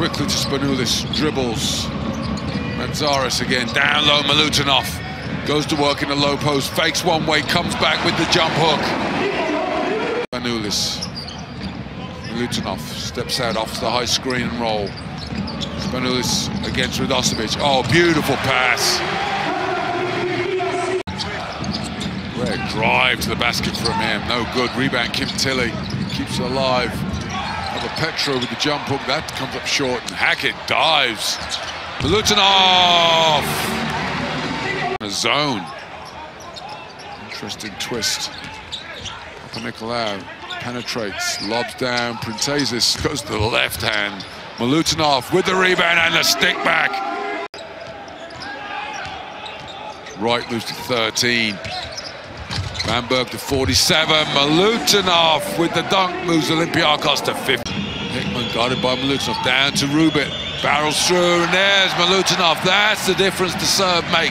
Quickly to Spanoulis, dribbles. Mantzaris again, down low, Milutinov. Goes to work in the low post, fakes one way, comes back with the jump hook. Spanoulis. Milutinov steps out off the high screen and roll. Spanoulis against Radosevic. Oh, beautiful pass. Great drive to the basket from him. No good. Rebound, Kim Tillie keeps it alive. Over Petro with the jump hook. That comes up short. And Hackett dives. Milutinov! A zone. Interesting twist. Papanikolaou penetrates, lobs down. Printezis goes to the left hand. Milutinov with the rebound and the stick back. Right moves to 13. Bamberg to 47. Milutinov with the dunk moves Olympiacos to 50. Hickman guarded by Milutinov, down to Rubit. Barrels through and there's Milutinov, That's the difference the serve makes.